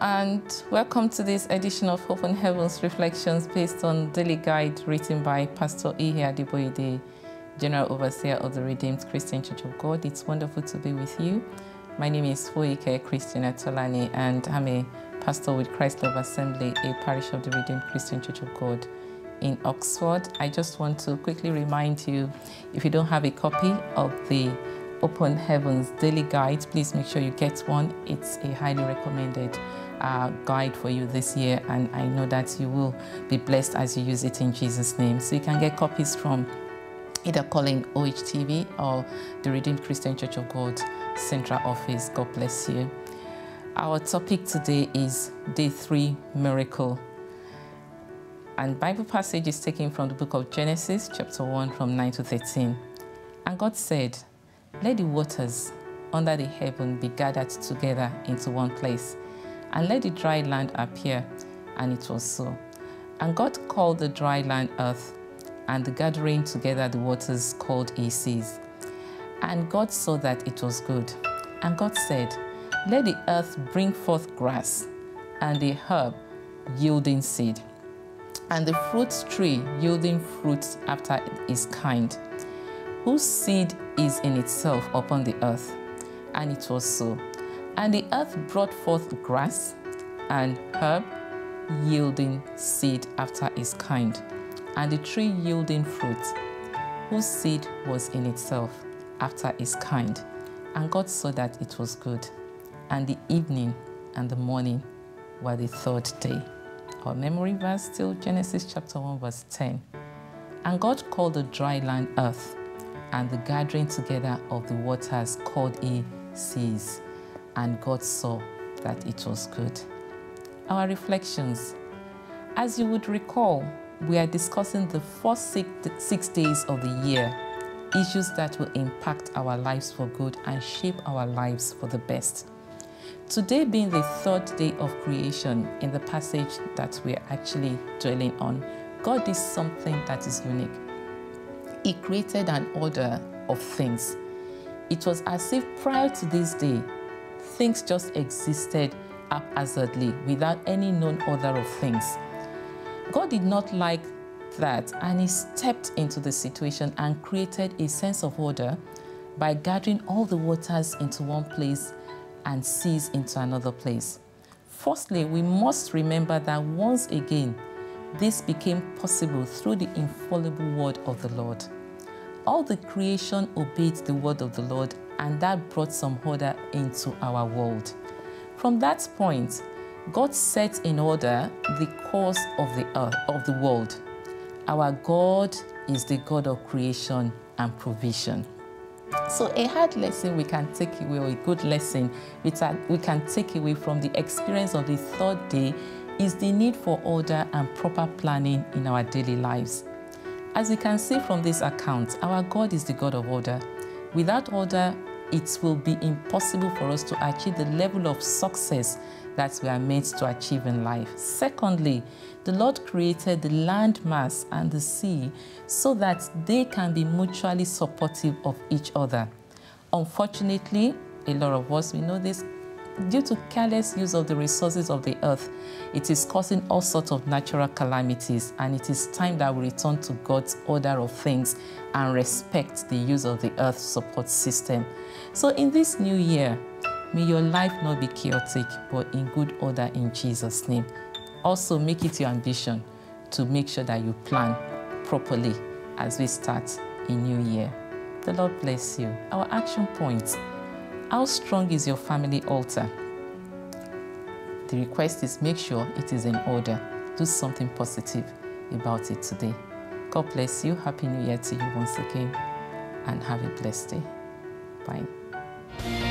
and welcome to this edition of Open Heavens Reflections based on Daily Guide written by Pastor Ihe Adeboye the, General Overseer of the Redeemed Christian Church of God. It's wonderful to be with you. My name is Foyeke Christiana Tolani, and I'm a pastor with Christ Love Assembly, a parish of the Redeemed Christian Church of God in Oxford. I just want to quickly remind you if you don't have a copy of the Open Heavens Daily Guide, please make sure you get one. It's a highly recommended uh, guide for you this year, and I know that you will be blessed as you use it in Jesus' name. So you can get copies from either calling OHTV or the Redeemed Christian Church of God Central Office. God bless you. Our topic today is Day 3 Miracle. And Bible passage is taken from the book of Genesis, chapter 1, from 9 to 13. And God said, Let the waters under the heaven be gathered together into one place, and let the dry land appear. And it was so. And God called the dry land earth, and the gathering together the waters called seas. And God saw that it was good. And God said, Let the earth bring forth grass, and the herb yielding seed and the fruit tree yielding fruit after its kind, whose seed is in itself upon the earth. And it was so. And the earth brought forth grass and herb yielding seed after its kind, and the tree yielding fruit, whose seed was in itself after its kind. And God saw that it was good. And the evening and the morning were the third day. Our memory verse still Genesis chapter 1 verse 10. And God called the dry land earth, and the gathering together of the waters called he seas. And God saw that it was good. Our reflections. As you would recall, we are discussing the first six, six days of the year, issues that will impact our lives for good and shape our lives for the best. Today being the third day of creation in the passage that we're actually dwelling on, God is something that is unique. He created an order of things. It was as if prior to this day, things just existed haphazardly without any known order of things. God did not like that and he stepped into the situation and created a sense of order by gathering all the waters into one place and seas into another place. Firstly, we must remember that once again, this became possible through the infallible word of the Lord. All the creation obeyed the word of the Lord, and that brought some order into our world. From that point, God set in order the course of the earth, of the world. Our God is the God of creation and provision. So a hard lesson we can take away, or a good lesson we can take away from the experience of the third day is the need for order and proper planning in our daily lives. As we can see from this account, our God is the God of order. Without order, it will be impossible for us to achieve the level of success that we are meant to achieve in life. Secondly, the Lord created the land mass and the sea so that they can be mutually supportive of each other. Unfortunately, a lot of us, we know this, due to careless use of the resources of the earth, it is causing all sorts of natural calamities, and it is time that we return to God's order of things and respect the use of the earth support system. So in this new year, may your life not be chaotic, but in good order in Jesus' name. Also, make it your ambition to make sure that you plan properly as we start a new year. The Lord bless you. Our action points. How strong is your family altar? The request is make sure it is in order. Do something positive about it today. God bless you. Happy New Year to you once again and have a blessed day. Bye.